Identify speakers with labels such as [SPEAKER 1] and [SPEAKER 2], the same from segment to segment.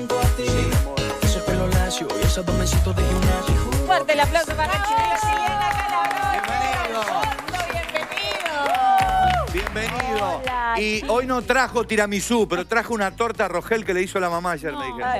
[SPEAKER 1] junto a ti. Ese pelo lacio y mesitos de gimnasio.
[SPEAKER 2] Fuerte el aplauso para Chilena
[SPEAKER 3] Bienvenido.
[SPEAKER 2] Hola,
[SPEAKER 3] y hoy no trajo tiramisú, pero trajo una torta Rogel que le hizo la mamá ayer, me dijeron.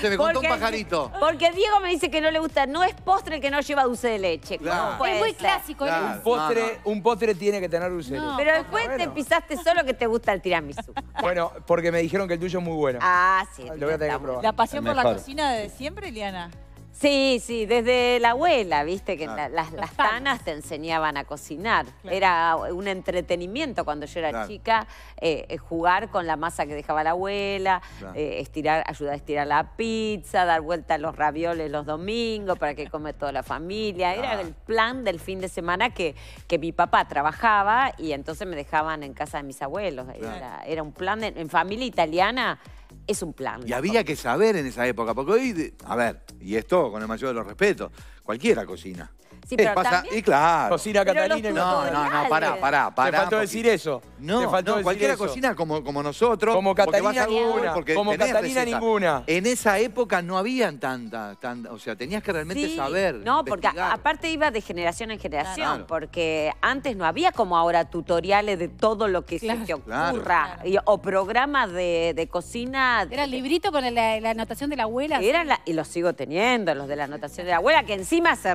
[SPEAKER 3] Se me contó un pajarito.
[SPEAKER 2] Porque Diego me dice que no le gusta, no es postre el que no lleva dulce de leche. ¿Cómo
[SPEAKER 3] Claro.
[SPEAKER 2] puede
[SPEAKER 4] Es muy
[SPEAKER 2] ser?
[SPEAKER 4] clásico. ¿eh?
[SPEAKER 3] Claro.
[SPEAKER 5] Un postre,
[SPEAKER 3] No,
[SPEAKER 5] un postre tiene que tener dulce de
[SPEAKER 4] No.
[SPEAKER 5] leche.
[SPEAKER 2] Pero después te pisaste solo que te gusta el tiramisú.
[SPEAKER 5] Bueno, porque me dijeron que el tuyo es muy bueno.
[SPEAKER 2] Ah, sí.
[SPEAKER 5] Lo voy a tener que probar.
[SPEAKER 6] La pasión por la cocina de siempre, Liana.
[SPEAKER 2] Sí, sí, desde la abuela, viste, que
[SPEAKER 3] Claro.
[SPEAKER 2] la- las, las tanas te enseñaban a cocinar.
[SPEAKER 6] Claro.
[SPEAKER 2] Era un entretenimiento cuando yo era
[SPEAKER 3] Claro.
[SPEAKER 2] chica, eh, eh, jugar con la masa que dejaba la abuela,
[SPEAKER 3] Claro.
[SPEAKER 2] eh, estirar, ayudar a estirar la pizza, dar vuelta a los ravioles los domingos para que come toda la familia. Era el plan del fin de semana que, que mi papá trabajaba y entonces me dejaban en casa de mis abuelos. Era, era un plan, de- en familia italiana es un plan.
[SPEAKER 3] Y había que saber en esa época, porque hoy, a ver, y esto con el mayor de los respetos, cualquiera cocina.
[SPEAKER 2] Sí,
[SPEAKER 3] Eh,
[SPEAKER 2] pero
[SPEAKER 3] pasa-
[SPEAKER 2] también-
[SPEAKER 3] y claro.
[SPEAKER 5] Cocina Catalina
[SPEAKER 3] No, no, no, pará, pará,
[SPEAKER 5] Te
[SPEAKER 3] pará.
[SPEAKER 5] faltó
[SPEAKER 3] porque-
[SPEAKER 5] decir eso.
[SPEAKER 3] No,
[SPEAKER 5] Te faltó
[SPEAKER 3] no,
[SPEAKER 5] decir
[SPEAKER 3] cualquiera
[SPEAKER 5] eso.
[SPEAKER 3] cocina como, como nosotros.
[SPEAKER 5] Como
[SPEAKER 3] porque
[SPEAKER 5] Catalina
[SPEAKER 3] vas Google,
[SPEAKER 5] ninguna.
[SPEAKER 3] porque
[SPEAKER 5] Como Catalina ninguna.
[SPEAKER 3] En esa época no habían tanta, tanta, o sea, tenías que realmente
[SPEAKER 2] Sí,
[SPEAKER 3] saber.
[SPEAKER 2] No, porque
[SPEAKER 3] investigar.
[SPEAKER 2] a- aparte iba de generación en generación,
[SPEAKER 3] Claro.
[SPEAKER 2] porque antes no había como ahora tutoriales de todo lo que
[SPEAKER 4] Claro.
[SPEAKER 2] se te
[SPEAKER 3] Claro.
[SPEAKER 2] ocurra, y- o programas de, de cocina.
[SPEAKER 4] Era el librito con la, la anotación de la abuela.
[SPEAKER 2] Eran la- y los sigo teniendo, los de la anotación de la abuela, que encima se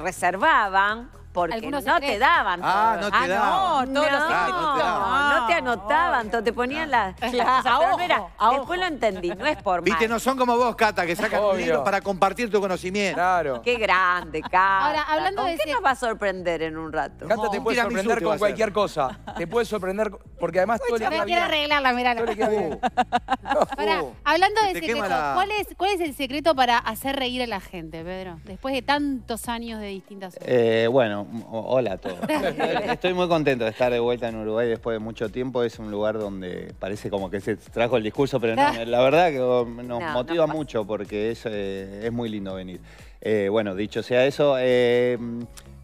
[SPEAKER 2] 房 porque
[SPEAKER 4] Algunos
[SPEAKER 2] no te daban.
[SPEAKER 3] Ah,
[SPEAKER 2] todo.
[SPEAKER 3] no te daban.
[SPEAKER 6] no, todos los
[SPEAKER 2] No,
[SPEAKER 3] secretos.
[SPEAKER 2] no,
[SPEAKER 3] no te daban.
[SPEAKER 2] te anotaban, te ponían las las
[SPEAKER 6] Claro.
[SPEAKER 2] cosas.
[SPEAKER 6] A
[SPEAKER 2] Pero
[SPEAKER 6] ojo,
[SPEAKER 2] mira, después lo entendí, no es por
[SPEAKER 3] Viste,
[SPEAKER 2] mal.
[SPEAKER 3] no son como vos, Cata, que sacan un
[SPEAKER 5] Obvio.
[SPEAKER 3] libro para compartir tu conocimiento.
[SPEAKER 5] Claro.
[SPEAKER 2] Qué grande, Cata.
[SPEAKER 4] Ahora, hablando
[SPEAKER 2] ¿Con
[SPEAKER 4] de
[SPEAKER 2] qué
[SPEAKER 4] ese-
[SPEAKER 2] nos va a sorprender en un rato?
[SPEAKER 5] Canta te puede sorprender con cualquier cosa. Te puede sorprender porque además todo le
[SPEAKER 4] Ahora
[SPEAKER 5] queda
[SPEAKER 4] quiere
[SPEAKER 5] bien.
[SPEAKER 4] arreglarla, mirá. Pará,
[SPEAKER 3] Uh,
[SPEAKER 4] hablando de secretos,
[SPEAKER 3] la-
[SPEAKER 4] ¿cuál, es, ¿cuál es el secreto para hacer reír a la gente, Pedro? Después de tantos años de distintas.
[SPEAKER 7] Eh, bueno, hola a todos. Estoy muy contento de estar de vuelta en Uruguay después de mucho tiempo. Es un lugar donde parece como que se trajo el discurso, pero no, la verdad que nos
[SPEAKER 2] No, no
[SPEAKER 7] motiva mucho porque es, eh, es muy lindo venir. Eh, bueno, dicho sea eso, eh,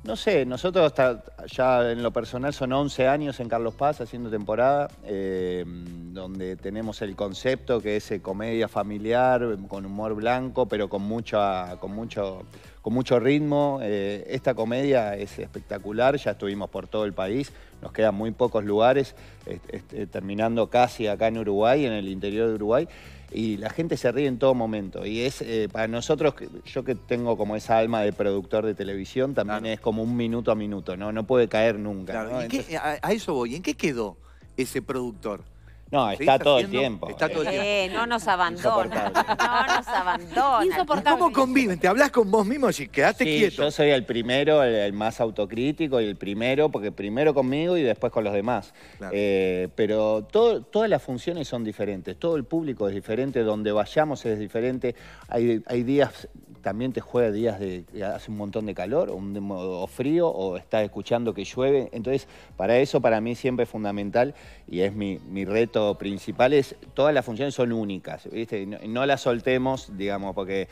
[SPEAKER 7] no sé, nosotros hasta ya en lo personal son 11 años en Carlos Paz haciendo temporada, eh, donde tenemos el concepto que es eh, comedia familiar, con humor blanco, pero con, mucha, con, mucho, con mucho ritmo. Eh, esta comedia es espectacular, ya estuvimos por todo el país, nos quedan muy pocos lugares, eh, terminando casi acá en Uruguay, en el interior de Uruguay. Y la gente se ríe en todo momento. Y es eh, para nosotros, yo que tengo como esa alma de productor de televisión, también
[SPEAKER 3] Claro.
[SPEAKER 7] es como un minuto a minuto, ¿no? No puede caer nunca.
[SPEAKER 3] Claro,
[SPEAKER 7] ¿no?
[SPEAKER 3] ¿y qué-
[SPEAKER 7] Entonces-
[SPEAKER 3] a, a eso voy. ¿En qué quedó ese productor?
[SPEAKER 7] No,
[SPEAKER 3] ¿Seguís
[SPEAKER 7] está todo el
[SPEAKER 3] haciendo?
[SPEAKER 7] tiempo.
[SPEAKER 3] Está todo el tiempo.
[SPEAKER 2] Eh, no nos abandona. No nos abandona.
[SPEAKER 3] ¿Y
[SPEAKER 4] Insoportable.
[SPEAKER 3] cómo conviven? ¿Te hablas con vos mismo y quedate
[SPEAKER 7] Sí,
[SPEAKER 3] quieto?
[SPEAKER 7] yo soy el primero, el, el más autocrítico y el primero, porque primero conmigo y después con los demás.
[SPEAKER 3] Claro.
[SPEAKER 7] Eh, pero todo- todas las funciones son diferentes, todo el público es diferente, donde vayamos es diferente. Hay, hay días, también te juega días de hace un montón de calor o, un o frío o estás escuchando que llueve. Entonces, para eso para mí siempre es fundamental y es mi, mi reto principal, es todas las funciones son únicas, ¿viste? No las soltemos, digamos, porque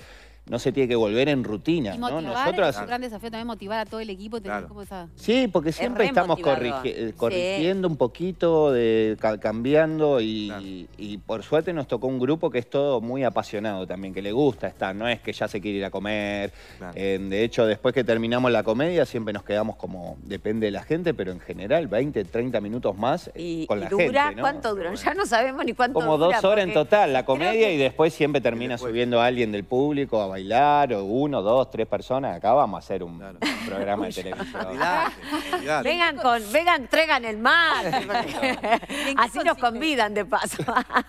[SPEAKER 7] no se tiene que volver en rutina.
[SPEAKER 4] Y
[SPEAKER 7] ¿no? Nosotros
[SPEAKER 4] es un gran desafío también motivar a todo el equipo. Tener
[SPEAKER 3] Claro.
[SPEAKER 4] como esa...
[SPEAKER 7] Sí, porque siempre
[SPEAKER 2] re
[SPEAKER 7] estamos corrigi- eh,
[SPEAKER 2] Sí.
[SPEAKER 7] corrigiendo un poquito, de, ca- cambiando y,
[SPEAKER 3] Claro.
[SPEAKER 7] y por suerte nos tocó un grupo que es todo muy apasionado también, que le gusta estar, no es que ya se quiere ir a comer.
[SPEAKER 3] Claro.
[SPEAKER 7] Eh, de hecho, después que terminamos la comedia siempre nos quedamos como, depende de la gente, pero en general 20, 30 minutos más eh,
[SPEAKER 2] ¿Y,
[SPEAKER 7] con
[SPEAKER 2] y
[SPEAKER 7] la
[SPEAKER 2] dura?
[SPEAKER 7] gente. ¿no?
[SPEAKER 2] ¿Cuánto dura? Ya no sabemos ni cuánto
[SPEAKER 7] Como
[SPEAKER 2] dura.
[SPEAKER 7] dos horas en total, la comedia,
[SPEAKER 2] que-
[SPEAKER 7] y después siempre termina
[SPEAKER 3] después.
[SPEAKER 7] subiendo a alguien del público a bailar, o uno, dos, tres personas. Acá vamos a hacer un
[SPEAKER 3] Claro.
[SPEAKER 7] programa de televisión.
[SPEAKER 2] Vengan con, vengan, traigan el mar. Así nos convidan de paso.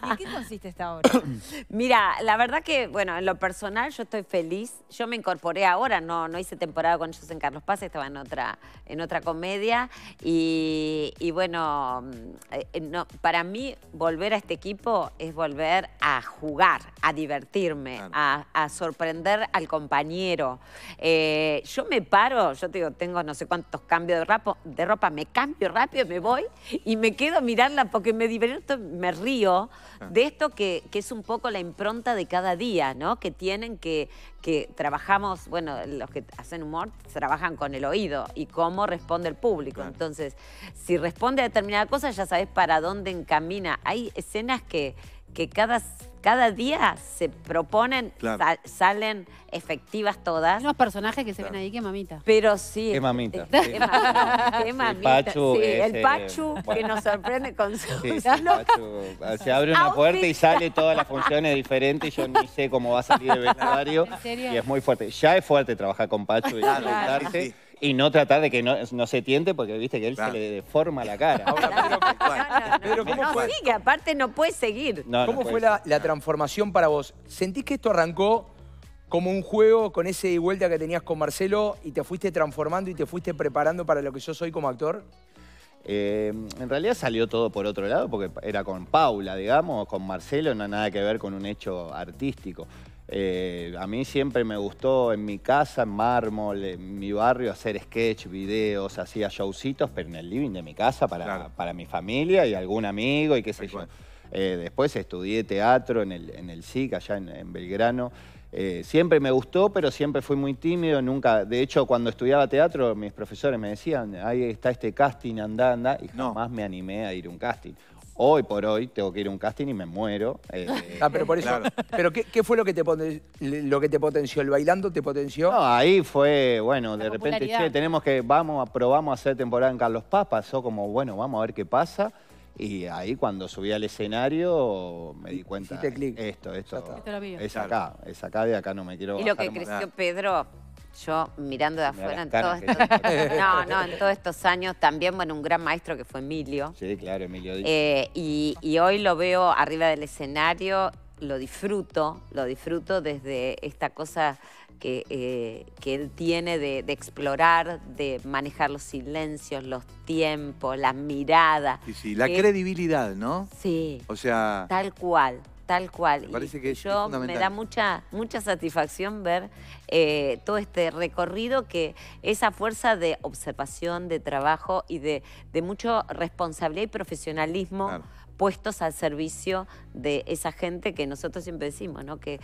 [SPEAKER 6] ¿Y en qué consiste esta obra?
[SPEAKER 2] Mira, la verdad que, bueno, en lo personal yo estoy feliz. Yo me incorporé ahora, no, no hice temporada con ellos en Carlos Paz, estaba en otra, en otra comedia. Y, y bueno, eh, no, para mí volver a este equipo es volver a jugar, a divertirme,
[SPEAKER 3] Claro.
[SPEAKER 2] a, a sorprender al compañero. Eh, yo me paro, yo te digo, tengo no sé cuántos cambios de, rapo- de ropa, me cambio rápido, me voy y me quedo a mirarla porque me divierto, me río de esto que, que es un poco la impronta de cada día, ¿no? Que tienen que, que trabajamos, bueno, los que hacen humor trabajan con el oído y cómo responde el público.
[SPEAKER 3] Claro.
[SPEAKER 2] Entonces, si responde a determinada cosa, ya sabes para dónde encamina. Hay escenas que, que cada, cada día se proponen,
[SPEAKER 3] Claro.
[SPEAKER 2] sal- salen efectivas todas.
[SPEAKER 4] Hay unos personajes que se ven ahí que mamita.
[SPEAKER 2] Pero sí.
[SPEAKER 7] Qué mamita.
[SPEAKER 2] Qué mamita. qué mamita,
[SPEAKER 7] Pachu
[SPEAKER 2] sí, el
[SPEAKER 7] eh,
[SPEAKER 2] Pachu que nos sorprende con su...
[SPEAKER 7] Sí, sí, Pachu, se abre una puerta y sale todas las funciones diferentes yo ni sé cómo va a salir el vestuario.
[SPEAKER 4] ¿En serio?
[SPEAKER 7] Y es muy fuerte. Ya es fuerte trabajar con Pachu y
[SPEAKER 3] Claro.
[SPEAKER 7] Y no tratar de que no, no se tiente porque viste que él
[SPEAKER 3] Claro.
[SPEAKER 7] se le deforma la cara.
[SPEAKER 5] Ahora, Pedro,
[SPEAKER 2] No, no, no,
[SPEAKER 5] Pedro, ¿cómo
[SPEAKER 2] no,
[SPEAKER 5] fue?
[SPEAKER 2] sí, que aparte no puede seguir.
[SPEAKER 7] No, no
[SPEAKER 5] ¿Cómo
[SPEAKER 7] puede
[SPEAKER 5] fue la, la transformación para vos? ¿Sentís que esto arrancó como un juego con ese y vuelta que tenías con Marcelo y te fuiste transformando y te fuiste preparando para lo que yo soy como actor?
[SPEAKER 7] Eh, en realidad salió todo por otro lado, porque era con Paula, digamos, con Marcelo, no nada que ver con un hecho artístico. Eh, a mí siempre me gustó en mi casa, en mármol, en mi barrio, hacer sketch, videos, hacía showcitos, pero en el living de mi casa para,
[SPEAKER 3] Claro.
[SPEAKER 7] para mi familia y algún amigo y qué sé yo. Eh, después estudié teatro en el, en el SIC, allá en, en Belgrano. Eh, siempre me gustó, pero siempre fui muy tímido. Nunca, de hecho, cuando estudiaba teatro, mis profesores me decían, ahí está este casting, anda, anda, y
[SPEAKER 3] No.
[SPEAKER 7] jamás me animé a ir a un casting. Hoy por hoy tengo que ir a un casting y me muero. Eh,
[SPEAKER 5] Ah, pero por eso.
[SPEAKER 3] Claro.
[SPEAKER 5] ¿Pero qué, qué fue lo que, te poten- lo que te potenció? ¿El bailando te potenció?
[SPEAKER 7] No, ahí fue, bueno, de repente,
[SPEAKER 4] popularidad.
[SPEAKER 7] che, tenemos que, vamos, a- probamos a hacer temporada en Carlos Paz, pasó como, bueno, vamos a ver qué pasa. Y ahí cuando subí al escenario me di cuenta,
[SPEAKER 5] Hiciste clic.
[SPEAKER 7] esto, esto,
[SPEAKER 5] Ya está.
[SPEAKER 4] Esto lo mío.
[SPEAKER 7] es
[SPEAKER 3] Claro.
[SPEAKER 7] acá, es acá, de acá no me quiero
[SPEAKER 2] Y lo
[SPEAKER 7] bajar
[SPEAKER 2] que
[SPEAKER 7] más.
[SPEAKER 2] creció Pedro, yo mirando de afuera en
[SPEAKER 7] las
[SPEAKER 2] todos estos, no, no, en todos estos años también, bueno, un gran maestro que fue Emilio.
[SPEAKER 7] Sí, claro, Emilio.
[SPEAKER 2] Eh, y, y hoy lo veo arriba del escenario, lo disfruto, lo disfruto desde esta cosa que, eh, que él tiene de, de explorar, de manejar los silencios, los tiempos, la mirada.
[SPEAKER 3] Sí, sí, la
[SPEAKER 2] que-
[SPEAKER 3] credibilidad, ¿no?
[SPEAKER 2] Sí,
[SPEAKER 3] O sea,
[SPEAKER 2] tal cual, tal cual.
[SPEAKER 3] Me parece
[SPEAKER 2] Y
[SPEAKER 3] que es
[SPEAKER 2] yo me da mucha, mucha satisfacción ver eh, todo este recorrido que esa fuerza de observación, de trabajo y de, de mucha responsabilidad y profesionalismo
[SPEAKER 3] Claro.
[SPEAKER 2] Puestos al servicio de esa gente que nosotros siempre decimos, ¿no? Que,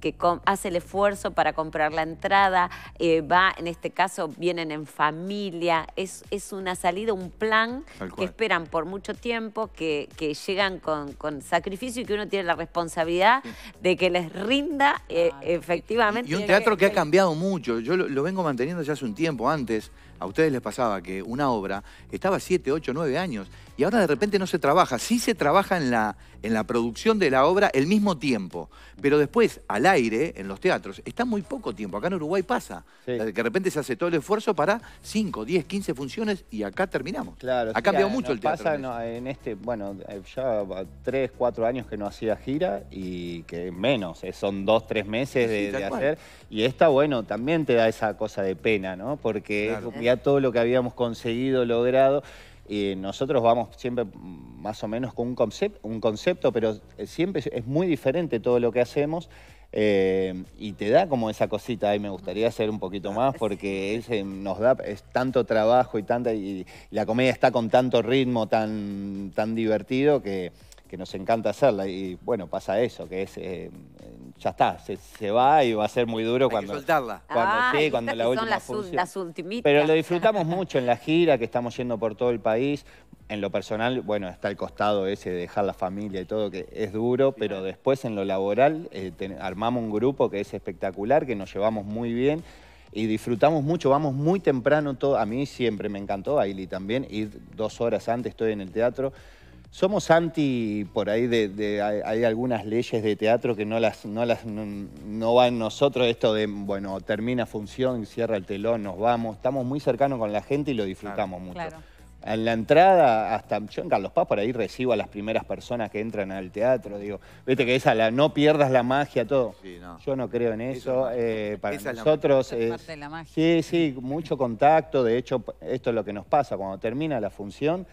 [SPEAKER 2] que hace el esfuerzo para comprar la entrada, eh, va, en este caso, vienen en familia, es, es una salida, un plan que esperan por mucho tiempo, que, que llegan con, con sacrificio y que uno tiene la responsabilidad de que les rinda eh, efectivamente.
[SPEAKER 3] Y un teatro que ha cambiado mucho. Yo lo, lo vengo manteniendo ya hace un tiempo. Antes, a ustedes les pasaba que una obra estaba 7, 8, 9 años y ahora de repente no se trabaja. Sí se trabaja en la, en la producción de la obra el mismo tiempo, pero después al aire, en los teatros, está muy poco tiempo. Acá en Uruguay pasa.
[SPEAKER 7] Sí.
[SPEAKER 3] Que de repente se hace todo el esfuerzo para 5, 10, 15 funciones y acá terminamos.
[SPEAKER 7] Claro,
[SPEAKER 3] ha
[SPEAKER 7] sí,
[SPEAKER 3] cambiado
[SPEAKER 7] ah,
[SPEAKER 3] mucho
[SPEAKER 7] nos
[SPEAKER 3] el teatro.
[SPEAKER 7] Pasa
[SPEAKER 3] en eso.
[SPEAKER 7] no, en este, bueno, eh, ya va tres, cuatro años que no hacía gira y que menos, eh, son dos, tres meses
[SPEAKER 3] Sí,
[SPEAKER 7] de, hacer. Y esta, bueno, también te da esa cosa de pena, ¿no? Porque es Todo lo que habíamos conseguido, logrado. Y nosotros vamos siempre más o menos con un, concepto, un concepto, pero eh, siempre es muy diferente todo lo que hacemos. eh, y te da como esa cosita, ay, me gustaría hacer un poquito más porque es, eh, nos da es tanto trabajo y tanta y la comedia está con tanto ritmo tan, tan divertido que, que nos encanta hacerla. Y bueno, pasa eso, que es eh, ya está, se, se va y va a ser muy duro
[SPEAKER 3] Hay que
[SPEAKER 7] cuando,
[SPEAKER 3] soltarla.
[SPEAKER 7] cuando,
[SPEAKER 2] Ah,
[SPEAKER 7] sí, cuando la
[SPEAKER 2] son
[SPEAKER 7] última
[SPEAKER 2] las, ul-
[SPEAKER 7] función.
[SPEAKER 2] las ultimitas.
[SPEAKER 7] Pero lo disfrutamos mucho en la gira, que estamos yendo por todo el país. En lo personal, bueno, está el costado ese de dejar la familia y todo, que es duro, pero después en lo laboral eh, ten- armamos un grupo que es espectacular, que nos llevamos muy bien y disfrutamos mucho, vamos muy temprano todo. A mí siempre me encantó, a Ili también, ir dos horas antes, estoy en el teatro. Somos anti, por ahí de, de- hay, hay algunas leyes de teatro que no las, no las, no, no va en nosotros esto de, bueno, termina función, cierra el telón, nos vamos. Estamos muy cercanos con la gente y lo disfrutamos mucho.
[SPEAKER 6] Claro.
[SPEAKER 7] En la entrada, hasta yo en Carlos Paz por ahí recibo a las primeras personas que entran al teatro, digo, viste que esa, la, no pierdas la magia, todo.
[SPEAKER 3] Sí, no.
[SPEAKER 7] Yo no creo en eso.
[SPEAKER 3] Eso es
[SPEAKER 7] eh, para
[SPEAKER 3] Esa es la
[SPEAKER 7] nosotros
[SPEAKER 6] es
[SPEAKER 7] es,
[SPEAKER 6] parte de la magia.
[SPEAKER 7] Sí, sí, mucho contacto. De hecho, esto es lo que nos pasa. Cuando termina la función,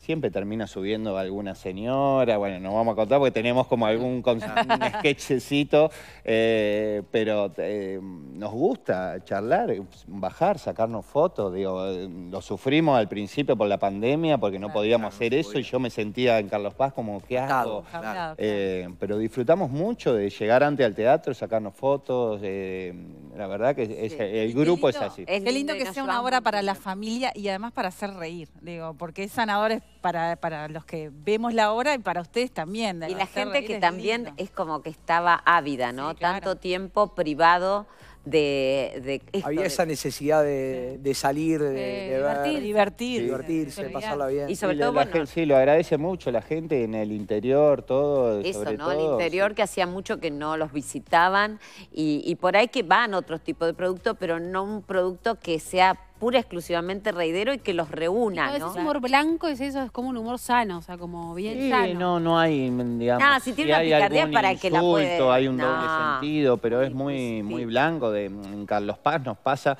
[SPEAKER 7] siempre termina subiendo alguna señora. Bueno, no vamos a contar porque tenemos como algún con- un sketchecito. eh, pero eh, nos gusta charlar, bajar, sacarnos fotos. Digo, eh, lo sufrimos al principio por la pandemia porque no
[SPEAKER 6] Claro,
[SPEAKER 7] podíamos
[SPEAKER 3] claro,
[SPEAKER 7] hacer
[SPEAKER 3] no
[SPEAKER 7] eso y yo me sentía en Carlos Paz como que hago.
[SPEAKER 3] Claro.
[SPEAKER 6] Claro,
[SPEAKER 7] Eh, pero disfrutamos mucho de llegar antes al teatro, sacarnos fotos. eh, La verdad que es-
[SPEAKER 2] Sí.
[SPEAKER 7] el grupo
[SPEAKER 6] qué
[SPEAKER 7] es así.
[SPEAKER 2] Es
[SPEAKER 6] Qué lindo que
[SPEAKER 2] nos
[SPEAKER 6] sea una obra para la familia y además para hacer reír, digo, porque es sanador es para, para los que vemos la obra y para ustedes también.
[SPEAKER 2] Y la gente que
[SPEAKER 6] es
[SPEAKER 2] también
[SPEAKER 6] lindo.
[SPEAKER 2] es como que estaba ávida, ¿no?
[SPEAKER 6] Sí, claro.
[SPEAKER 2] Tanto tiempo privado de, de esto
[SPEAKER 5] Había esa necesidad de, de salir, de,
[SPEAKER 4] De
[SPEAKER 5] de ver,
[SPEAKER 4] divertir.
[SPEAKER 6] divertir.
[SPEAKER 5] divertirse,
[SPEAKER 4] Sí.
[SPEAKER 5] pasarla bien.
[SPEAKER 2] Y sobre todo,
[SPEAKER 7] la
[SPEAKER 2] bueno,
[SPEAKER 7] gente- sí, lo agradece mucho la gente en el interior, todo.
[SPEAKER 2] Eso,
[SPEAKER 7] sobre
[SPEAKER 2] ¿no? El interior
[SPEAKER 7] sí.
[SPEAKER 2] que hacía mucho que no los visitaban y, y por ahí que van otros tipos de productos, pero no un producto que sea pura exclusivamente reidero y que los reúna,
[SPEAKER 4] No,
[SPEAKER 2] ¿no?
[SPEAKER 4] ese humor blanco es eso, es como un humor sano, o sea, como bien
[SPEAKER 7] Sí,
[SPEAKER 4] sano.
[SPEAKER 7] no, no hay, digamos.
[SPEAKER 2] No, si tiene una
[SPEAKER 7] hay
[SPEAKER 2] picardía
[SPEAKER 7] algún
[SPEAKER 2] para que la
[SPEAKER 7] insulto,
[SPEAKER 2] puede-
[SPEAKER 7] hay un
[SPEAKER 2] No.
[SPEAKER 7] doble sentido, pero es muy,
[SPEAKER 2] Sí.
[SPEAKER 7] muy blanco. De, en Carlos Paz nos pasa.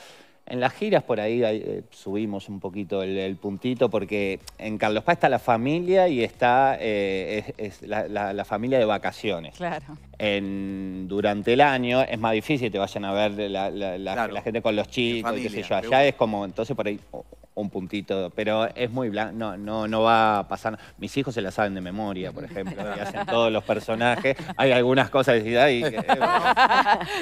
[SPEAKER 7] En las giras por ahí eh, subimos un poquito el, el puntito porque en Carlos Paz está la familia y está eh, es, es la, la- la familia de vacaciones.
[SPEAKER 6] Claro.
[SPEAKER 7] En, durante el año es más difícil que te vayan a ver la, la- la-
[SPEAKER 3] Claro.
[SPEAKER 7] la gente con los chicos, y qué sé yo. Allá es como, entonces por ahí un puntito, pero es muy blanco, no, no, no va a pasar. Mis hijos se la saben de memoria, por ejemplo, y hacen todos los personajes. Hay algunas cosas que decís, ay, que- eh,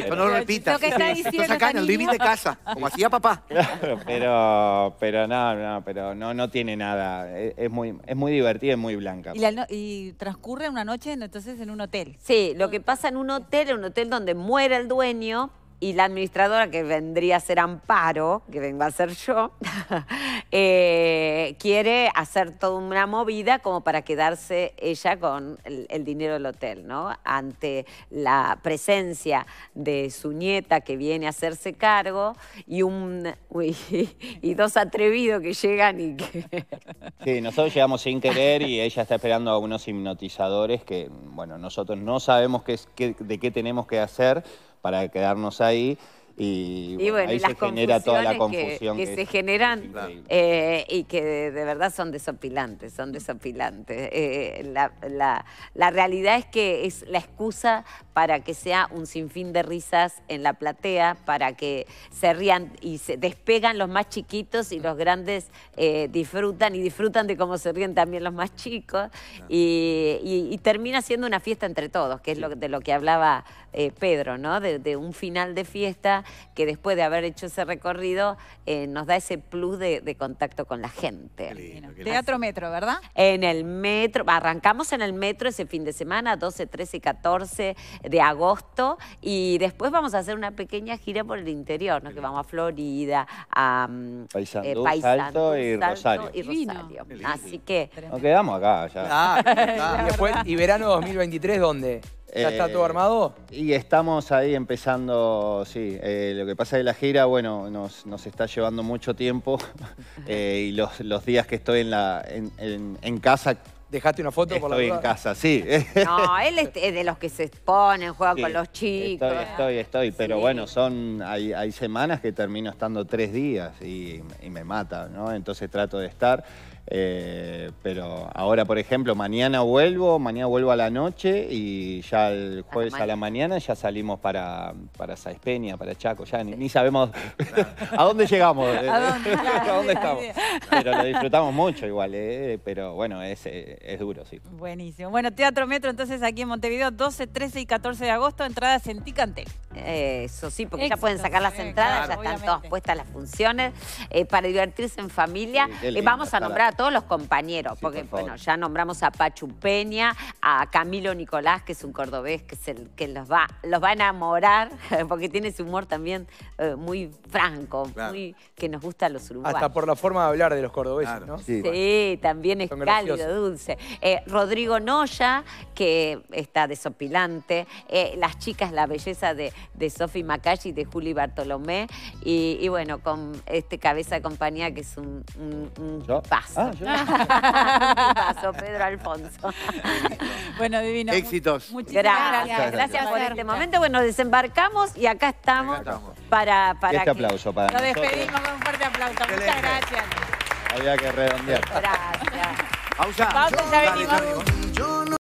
[SPEAKER 3] Pero no lo repitas.
[SPEAKER 6] Lo que está diciendo
[SPEAKER 3] Estás acá en el living de casa, como hacía papá.
[SPEAKER 7] Claro, pero, pero no, no, pero no, no tiene nada. Es, es muy, es muy divertida y muy blanca.
[SPEAKER 6] Y, la no- y transcurre una noche entonces en un hotel.
[SPEAKER 2] Sí, lo que pasa en un hotel, en un hotel donde muere el dueño y la administradora, que vendría a ser Amparo, que vengo a ser yo, eh, quiere hacer toda una movida como para quedarse ella con el, dinero del hotel, ¿no? Ante la presencia de su nieta que viene a hacerse cargo y, un, uy, y dos atrevidos que llegan y que...
[SPEAKER 7] Sí, nosotros llegamos sin querer y ella está esperando a unos hipnotizadores que, bueno, nosotros no sabemos qué- de qué tenemos que hacer para quedarnos ahí. Y,
[SPEAKER 2] Y
[SPEAKER 7] bueno, ahí
[SPEAKER 2] y
[SPEAKER 7] se genera toda la
[SPEAKER 2] que-
[SPEAKER 7] confusión.
[SPEAKER 2] que,
[SPEAKER 7] que
[SPEAKER 2] se
[SPEAKER 7] es
[SPEAKER 2] generan eh, y que de, de verdad son desopilantes, son desopilantes. Eh, la, la- la realidad es que es la excusa para que sea un sinfín de risas en la platea, para que se rían y se despegan los más chiquitos y los grandes eh, disfrutan y disfrutan de cómo se ríen también los más chicos y, y- y termina siendo una fiesta entre todos, que es lo, de lo que hablaba eh, Pedro, ¿no? De, de un final de fiesta que después de haber hecho ese recorrido eh, nos da ese plus de, de contacto con la gente.
[SPEAKER 3] Qué lindo, qué lindo.
[SPEAKER 6] Teatro Metro, ¿verdad?
[SPEAKER 2] En el metro, arrancamos en el metro ese fin de semana, 12, 13 y 14 de agosto, y después vamos a hacer una pequeña gira por el interior, ¿no? que vamos a Florida, a mm,
[SPEAKER 7] Paysandú, Salto y Rosario.
[SPEAKER 2] y. Así que
[SPEAKER 7] Nos quedamos acá ya.
[SPEAKER 3] Ah,
[SPEAKER 5] Y, después, ¿Y verano 2023 dónde? ¿Ya está
[SPEAKER 7] Eh,
[SPEAKER 5] todo armado?
[SPEAKER 7] Y estamos ahí empezando, sí. eh, lo que pasa es que la gira, bueno, nos, nos está llevando mucho tiempo eh, y los, los días que estoy en, la, en, en- en casa,
[SPEAKER 5] ¿Dejaste una foto por la
[SPEAKER 7] estoy en casa, sí.
[SPEAKER 2] no, él es de los que se exponen, juegan
[SPEAKER 7] Sí,
[SPEAKER 2] con los chicos.
[SPEAKER 7] Estoy, estoy, estoy. Pero
[SPEAKER 2] Sí.
[SPEAKER 7] bueno, son hay, hay semanas que termino estando tres días y, y me mata, ¿no? Entonces trato de estar. Eh, pero ahora, por ejemplo, mañana vuelvo, mañana vuelvo a la noche y ya el jueves a la mañana ya salimos para, para para Chaco. Ya ni, ni sabemos a dónde llegamos, eh,
[SPEAKER 6] ¿A dónde?
[SPEAKER 7] a dónde estamos. Pero lo disfrutamos mucho igual, eh, pero bueno, es, eh, es duro, sí.
[SPEAKER 6] Buenísimo. Bueno, Teatro Metro entonces aquí en Montevideo, 12, 13 y 14 de agosto, entradas en Ticantel.
[SPEAKER 2] Eso sí, porque ya pueden sacar las entradas,
[SPEAKER 6] claro,
[SPEAKER 2] ya están
[SPEAKER 6] obviamente.
[SPEAKER 2] todas puestas las funciones eh, para divertirse en familia.
[SPEAKER 7] Sí,
[SPEAKER 2] Eh, vamos a nombrar todos los compañeros,
[SPEAKER 7] Sí,
[SPEAKER 2] porque
[SPEAKER 7] por
[SPEAKER 2] bueno, ya nombramos a Pachu Peña, a Camilo Nicolás, que es un cordobés que es el que los va, los va a enamorar, porque tiene ese humor también eh, muy franco,
[SPEAKER 3] Claro.
[SPEAKER 2] muy que nos gusta a los uruguayos.
[SPEAKER 5] Hasta por la forma de hablar de los cordobeses,
[SPEAKER 3] Claro.
[SPEAKER 5] ¿no?
[SPEAKER 7] Sí.
[SPEAKER 2] Sí, también es
[SPEAKER 5] Son
[SPEAKER 2] cálido,
[SPEAKER 5] graciosos.
[SPEAKER 2] dulce. Eh, Rodrigo Noya, que está desopilante. Eh, las chicas, la belleza de, de Sofi Macachi y de Juli Bartolomé. Y, y bueno, con este cabeza de compañía que es un, un, un
[SPEAKER 7] ¿Yo?
[SPEAKER 2] paso.
[SPEAKER 7] Ah, yo.
[SPEAKER 2] paso, Pedro Alfonso.
[SPEAKER 6] Bueno, divino.
[SPEAKER 3] Éxitos.
[SPEAKER 6] Muchísimas
[SPEAKER 2] Gracias,
[SPEAKER 6] gracias.
[SPEAKER 2] gracias, por este momento. Bueno, desembarcamos y acá estamos,
[SPEAKER 3] Acá estamos.
[SPEAKER 2] para, para
[SPEAKER 7] Este
[SPEAKER 2] que...
[SPEAKER 7] aplauso para
[SPEAKER 6] Lo
[SPEAKER 7] nosotros.
[SPEAKER 6] despedimos con un fuerte aplauso. Muchas
[SPEAKER 3] Excelente.
[SPEAKER 6] gracias.
[SPEAKER 7] Había que redondear.
[SPEAKER 2] Gracias.
[SPEAKER 3] Pausa.
[SPEAKER 6] Pausa, ya venimos.